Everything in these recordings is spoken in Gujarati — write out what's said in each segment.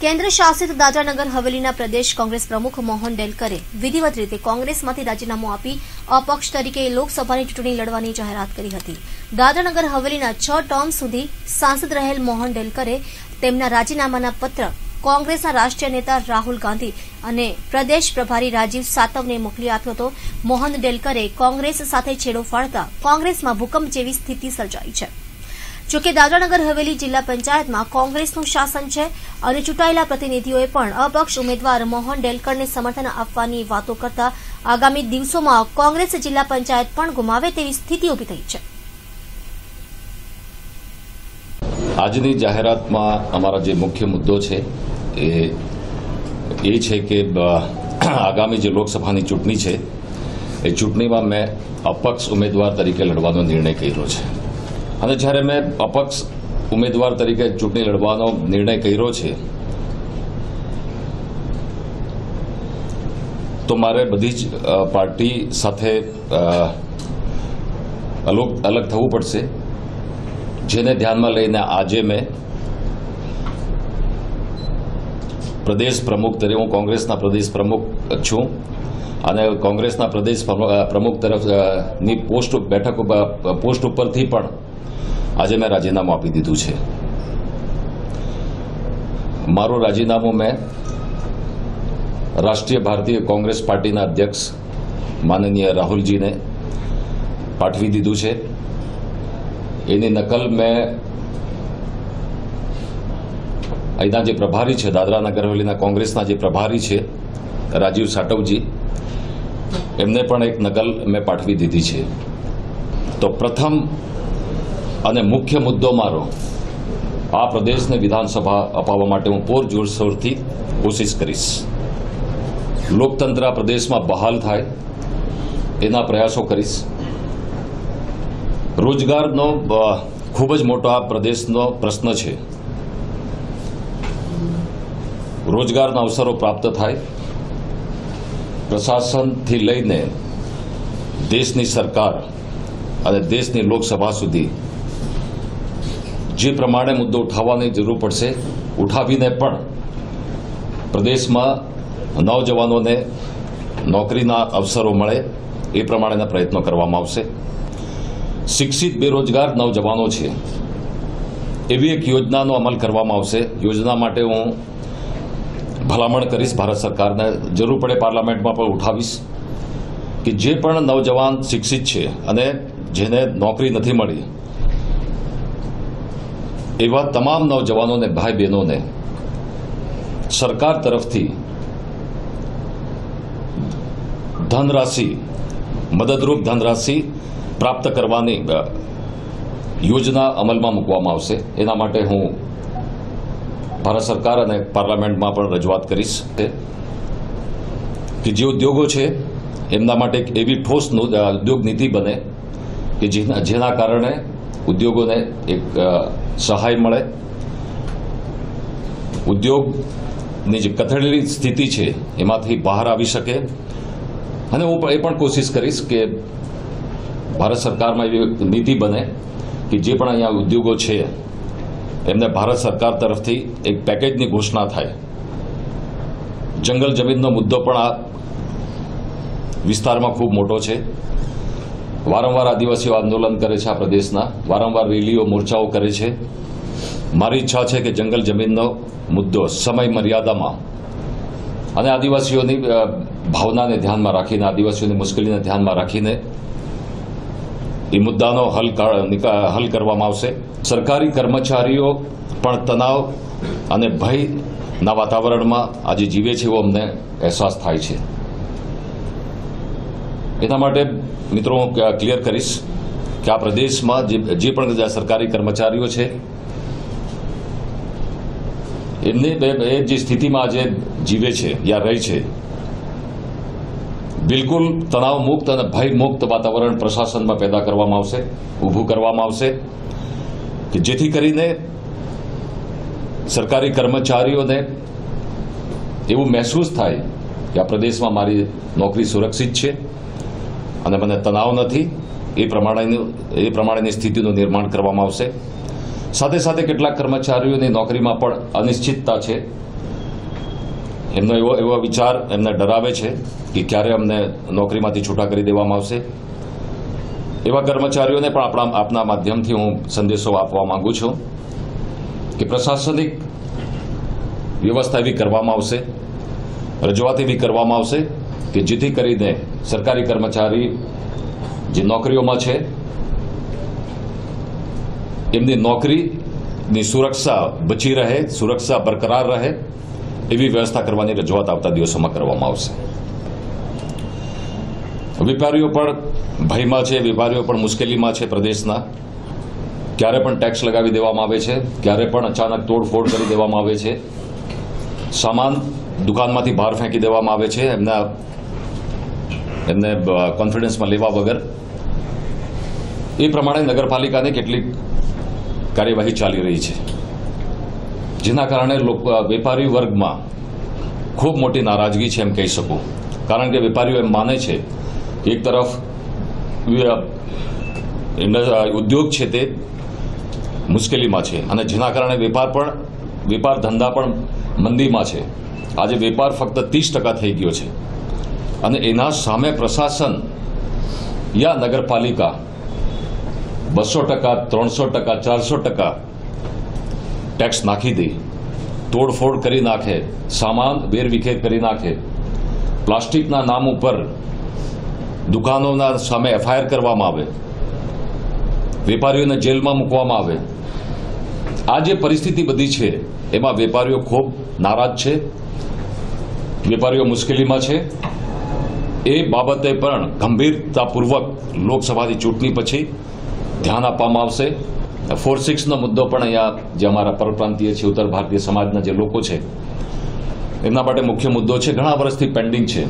કેન્દ્ર શાસિત દાદરાનગર હવેલીના પ્રદેશ કોંગ્રેસ પ્રમુખ મોહન ડેલકરે વિધિવત રીતે કોંગ્રેસમાંથી રાજીનામું આપી અપક્ષ તરીકે લોકસભાની ચૂંટણી લડવાની જાહેરાત કરી હતી. દાદરાનગર હવેલીના છ ટર્મ સુધી સાંસદ રહેલ મોહન ડેલકરે તેમના રાજીનામાના પત્ર કોંગ્રેસના રાષ્ટ્રીય નેતા રાહુલ ગાંધી અને પ્રદેશ પ્રભારી રાજીવ સાતવને મોકલી આપ્યો હતો. મોહન ડેલકરે કોંગ્રેસ સાથે છેડો ફાડતા કોંગ્રેસમાં ભૂકંપ જેવી સ્થિતિ સર્જાઈ છે. જોકે દાદરાનગર હવેલી જિલ્લા પંચાયતમાં કોંગ્રેસનું શાસન છે અને ચૂંટાયેલા પ્રતિનિધિઓએ પણ અપક્ષ ઉમેદવાર મોહન ડેલકરને સમર્થન આપવાની વાતો કરતા આગામી દિવસોમાં કોંગ્રેસ જિલ્લા પંચાયત પણ ગુમાવે તેવી સ્થિતિ ઊભી થઈ છે. આજની જાહેરાતમાં અમારા જે મુખ્ય મુદ્દો છે એ એ છે કે આગામી જે લોકસભાની ચૂંટણી છે, એ ચૂંટણીમાં મેં અપક્ષ ઉમેદવાર તરીકે લડવાનો નિર્ણય કર્યો છે. અને જ્યારે મેં અપક્ષ ઉમેદવાર તરીકે ચૂંટણી લડવાનો નિર્ણય કર્યો છે, તો મારે બધી જ પાર્ટી સાથે અલગ અલગ થવું પડશે. જેને ધ્યાનમાં લઈને આજે મેં પ્રદેશ પ્રમુખ તરીકે હું કોંગ્રેસના પ્રદેશ પ્રમુખ છું અને કોંગ્રેસના પ્રદેશ પ્રમુખ તરફની પોસ્ટ, બેઠક પોસ્ટ ઉપરથી પણ આજે મેં રાજીનામું આપી દીધું છે. મારું રાજીનામું મેં રાષ્ટ્રીય ભારતીય કોંગ્રેસ પાર્ટીના અધ્યક્ષ માનનીય રાહુલજીને પાઠવી દીધું છે. એની નકલ મેં અહીંના જે પ્રભારી છે, દાદરા નગર હવેલીના કોંગ્રેસના જે પ્રભારી છે, રાજીવ સાટવજી, એમને પણ એક નકલ મેં પાઠવી દીધી છે. તો પ્રથમ અને મુખ્ય મુદ્દો મારો. આ પ્રદેશને વિધાનસભા અપાવવા માટે હું પૂરજોરશોરથી કોશિશ કરીશ. લોકતંત્ર આ પ્રદેશમાં બહાલ થાય એના પ્રયાસો કરીશ. રોજગારનો ખૂબ જ મોટો આ પ્રદેશનો પ્રશ્ન છે. રોજગારના અવસરો પ્રાપ્ત થાય. પ્રશાસનથી લઈને દેશની સરકાર અને દેશની લોકસભા સુધી જે પ્રમાણે મુદ્દો ઉઠાવવાની જરૂર પડશે, ઉઠાવીને પણ પ્રદેશમાં નવજવાનોને નોકરીના અવસરો મળે, એ પ્રમાણેના પ્રયત્નો કરવામાં આવશે. શિક્ષિત બેરોજગાર નવજવાનો છે. એવી એક યોજનાનો અમલ કરવામાં આવશે. યોજના માટે હું ભલામણ કરીશ, ભારત સરકારને જરૂર પડે પાર્લામેન્ટમાં પણ ઉઠાવીશ કે જે પણ નવજવાન શિક્ષિત છે અને જેને નોકરી નથી મળી એવા તમામ નવજવાનોને ભાઈ બહેનોને સરકાર તરફથી ધનરાશિ, મદદરૂપ ધનરાશિ પ્રાપ્ત કરવાની યોજના અમલમાં મૂકવામાં આવશે. એના માટે હું ભારત સરકાર અને પાર્લામેન્ટમાં પણ રજૂઆત કરીશ કે જે ઉદ્યોગો છે, એમના માટે એક એવી ઠોસ ઉદ્યોગ નીતિ બને કે જેના કારણે ઉદ્યોગોને એક સહાય મળે. ઉદ્યોગની જે કથળેલી સ્થિતિ છે, એમાંથી બહાર આવી શકે. અને હું એ પણ કોશિશ કરીશ કે ભારત સરકારમાં એવી નીતિ બને કે જે પણ અહીંયા ઉદ્યોગો છે, એમને ભારત સરકાર તરફથી એક પેકેજની ઘોષણા થાય. જંગલ જમીનનો મુદ્દો પણ આ વિસ્તારમાં ખૂબ મોટો છે. વારંવાર આદિવાસીઓ આંદોલન કરે છે આ પ્રદેશના. વારંવાર રેલીઓ, મોરચાઓ કરે છે. મારી ઈચ્છા છે કે જંગલ જમીનનો મુદ્દો સમય મર્યાદામાં અને આદિવાસીઓની ભાવનાને ધ્યાનમાં રાખીને, આદિવાસીઓની મુશ્કેલીને ધ્યાનમાં રાખીને એ મુદ્દાનો હલ હલ કરવામાં આવશે. સરકારી કર્મચારીઓ પણ તણાવ અને ભયના વાતાવરણમાં આજે જીવે છે એવો અમને અહેસાસ થાય છે. એના માટે મિત્રો, હું ક્લિયર કરીશ કે આ પ્રદેશમાં જે પણ સરકારી કર્મચારીઓ છે, એમની એ જે સ્થિતિમાં આજે જીવે છે, યા રહે છે, બિલકુલ તણાવ મુક્ત અને ભય મુક્ત વાતાવરણ પ્રશાસનમાં પેદા કરવામાં આવશે, ઊભું કરવામાં આવશે, કે જેથી કરીને સરકારી કર્મચારીઓને એવું મહેસૂસ થાય કે આ પ્રદેશમાં મારી નોકરી સુરક્ષિત છે અને મને તણાવ નથી. એ પ્રમાણેનું, એ પ્રમાણેની સ્થિતિનું નિર્માણ કરવામાં આવશે. સાથે સાથે કેટલાક કર્મચારીઓની નોકરીમાં પણ અનિશ્ચિતતા છે. એમનો એવો એવો વિચાર એમને ડરાવે છે કે ક્યારે અમને નોકરીમાંથી છૂટા કરી દેવામાં આવશે. એવા કર્મચારીઓને પણ આપણા, આપના માધ્યમથી હું સંદેશો આપવા માંગુ છું કે પ્રશાસનિક વ્યવસ્થા એવી કરવામાં આવશે, રજૂઆત એવી કરવામાં આવશે કે જેથી કરીને સરકારી કર્મચારી જે નોકરીઓમાં છે, એમની નોકરીની સુરક્ષા બચી રહે, સુરક્ષા બરકરાર રહે, એવી વ્યવસ્થા કરવાની રજૂઆત આવતા દિવસોમાં કરવામાં આવશે. વેપારીઓ પણ ભયમાં છે, વેપારીઓ પણ મુશ્કેલીમાં છે પ્રદેશના. ક્યારે પણ ટેક્સ લગાવી દેવામાં આવે છે, ક્યારે પણ અચાનક તોડફોડ કરી દેવામાં આવે છે. સામાન દુકાનમાંથી બહાર ફેંકી દેવામાં આવે છે, એમના એમને કોન્ફિડન્સમાં લેવા વગર એ પ્રમાણે નગરપાલિકાને કેટલીક કાર્યવાહી ચાલી રહી છે. જેના કારણે વેપારી વર્ગમાં ખૂબ મોટી નારાજગી છે એમ કહી શકું. કારણ કે વેપારીઓ એમ માને છે કે એક તરફ ઉદ્યોગ છે તે મુશ્કેલીમાં છે અને જેના કારણે વેપાર પણ, વેપાર ધંધા પણ મંદીમાં છે. આજે વેપાર ફક્ત ત્રીસ ટકા થઈ ગયો છે. અને એના સામે પ્રશાસન યા નગરપાલિકા બસો ટકા, ત્રણસો ટકા, ચારસો ટકા ટેક્સ નાખી દે. તોડફોડ કરી નાખે, સામાન વેરવિખેર કરી નાખે. પ્લાસ્ટિકના નામ ઉપર દુકાનોના સામે એફઆઈઆર કરવામાં આવે. વેપારીઓને જેલમાં મૂકવામાં આવે. આ જે પરિસ્થિતિ બધી છે, એમાં વેપારીઓ ખૂબ નારાજ છે. વેપારીઓ મુશ્કેલીમાં છે. એ બાબતે પણ ગંભીરતાપૂર્વક લોકસભાની ચૂંટણી પછી ધ્યાન આપવામાં આવશે. ફોર સિક્સનો મુદ્દો પણ અહીંયા જે અમારા પરપ્રાંતીય છે, ઉત્તર ભારતીય સમાજના જે લોકો છે, એમના માટે મુખ્ય મુદ્દો છે. ઘણા વર્ષથી પેન્ડિંગ છે.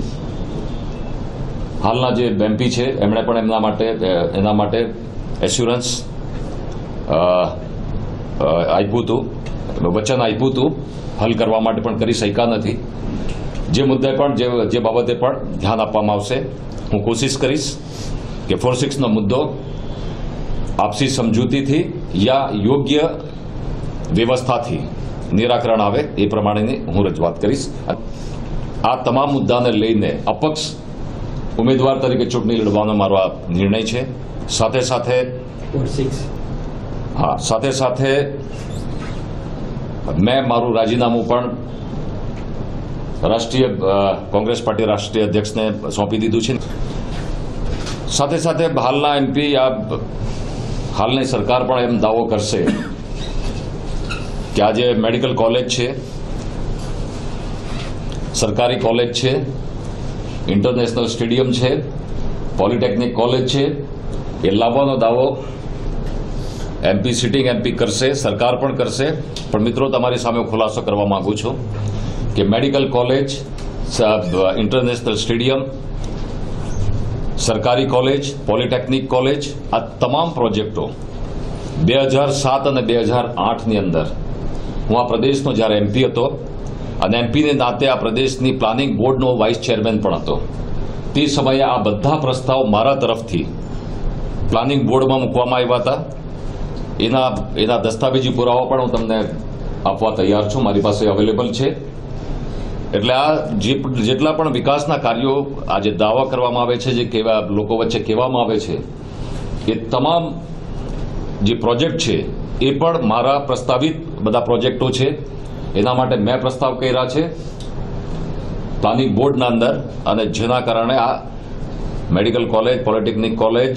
હાલના જે એમપી છે, એમણે પણ એમના માટે એના માટે એસ્યુરન્સ આપ્યું હતું. વચન આપ્યું હતું. હલ કરવા માટે પણ કરી શક્યા નથી. જે મુદ્દે પણ જે બાબતે પણ ધ્યાન આપવામાં આવશે. હું કોશિશ કરીશ કે ફોર સિક્સનો મુદ્દો આપસી સમજૂતીથી યા યોગ્ય વ્યવસ્થાથી નિરાકરણ આવે એ પ્રમાણેની હું રજૂઆત કરીશ. આ તમામ મુદ્દાને લઈને અપક્ષ ઉમેદવાર તરીકે ચૂંટણી લડવાનો મારો આ નિર્ણય છે. સાથે સાથે હા સાથે સાથે મેં મારું રાજીનામું પણ રાષ્ટ્રીય કોંગ્રેસ પાર્ટી રાષ્ટ્રીય અધ્યક્ષને સોંપી દીધું છે. સાથે સાથે હાલના એમપી આ હાલની સરકાર પણ એમ દાવો કરશે કે આજે મેડિકલ કોલેજ છે, સરકારી કોલેજ છે, ઇન્ટરનેશનલ સ્ટેડિયમ છે, પોલિટેકનિક કોલેજ છે. એ લાવવાનો દાવો એમપી સિટિંગ એમપી કરશે, સરકાર પણ કરશે. પણ મિત્રો, તમારી સામે ખુલાસો કરવા માંગુ છું. કે મેડિકલ કોલેજ ઇન્ટરનેશનલ સ્ટેડિયમ, સરકારી કોલેજ, પોલિટેકનિક કોલેજ, આ તમામ પ્રોજેક્ટો બે હજાર સાત અને બે હજાર આઠની અંદર. હું આ પ્રદેશનો જ્યારે એમપી હતો, અને એમપીને નાતે આ પ્રદેશની પ્લાનિંગ બોર્ડનો વાઇસ ચેરમેન પણ હતો. તે સમયે આ બધા પ્રસ્તાવ મારા તરફથી પ્લાનિંગ બોર્ડમાં મૂકવામાં આવ્યા હતા. એના એના દસ્તાવેજી પુરાવા પણ હું તમને આપવા તૈયાર છું. મારી પાસે અવેલેબલ છે. એટલે આ જેટલા પણ વિકાસના કાર્યો આજે દાવા કરવામાં આવે છે, જે કેવા લોકો વચ્ચે કહેવામાં આવે છે, એ તમામ જે પ્રોજેક્ટ છે, એ પણ મારા પ્રસ્તાવિત બધા પ્રોજેક્ટો છે. એના માટે મેં પ્રસ્તાવ કર્યા છે. પ્લાનિંગ બોર્ડના અંદર અને જેના કારણે આ મેડિકલ કોલેજ, પોલિટેકનિક કોલેજ,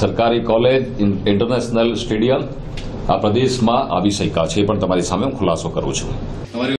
સરકારી કોલેજ ઇન્ટરનેશનલ સ્ટેડિયમ આ પ્રદેશમાં આવી શક્યા છે. એ પણ તમારી સામે હું ખુલાસો કરું છું.